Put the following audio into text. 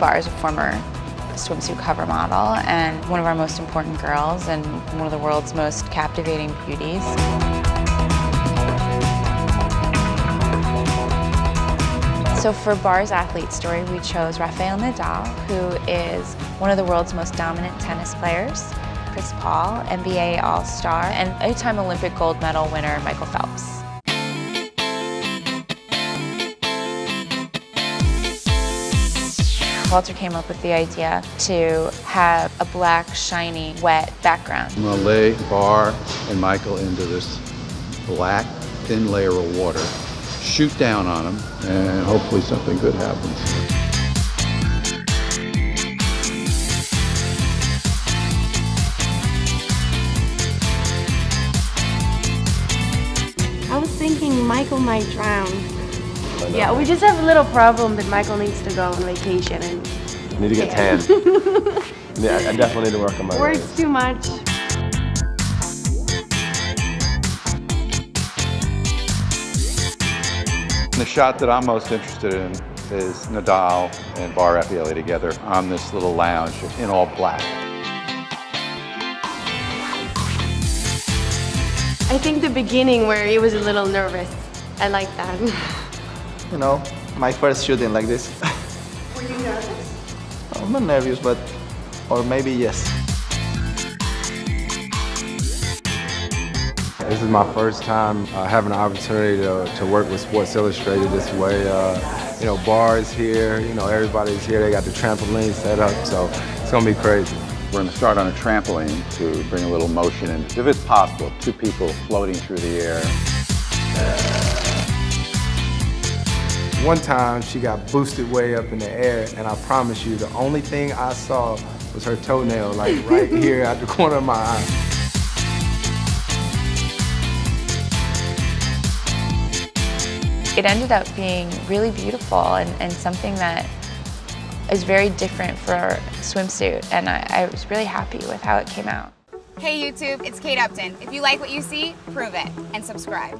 Bar is a former swimsuit cover model and one of our most important girls and one of the world's most captivating beauties. So for Bar's athlete story, we chose Rafael Nadal, who is one of the world's most dominant tennis players, Chris Paul, NBA All-Star, and eight-time Olympic gold medal winner Michael Phelps. Walter came up with the idea to have a black, shiny, wet background. I'm gonna lay Bar and Michael into this black, thin layer of water, shoot down on them, and hopefully something good happens. I was thinking Michael might drown. Yeah, we just have a little problem that Michael needs to go on vacation and Need to get tan. yeah, I definitely need to work on my works legs. too much. The shot that I'm most interested in is Nadal and Bar Refaeli together on this little lounge in all black. I think the beginning where he was a little nervous. I like that. you know, my first shooting like this. Were you nervous? I'm not nervous, but, or maybe yes. This is my first time uh, having an opportunity to, to work with Sports Illustrated this way. Uh, you know, Bar's here, you know, everybody's here. They got the trampoline set up, so it's gonna be crazy. We're gonna start on a trampoline to bring a little motion and if it's possible, two people floating through the air. One time she got boosted way up in the air, and I promise you, the only thing I saw was her toenail, like right here at the corner of my eye. It ended up being really beautiful and, and something that is very different for a swimsuit, and I, I was really happy with how it came out. Hey YouTube, it's Kate Upton. If you like what you see, prove it and subscribe.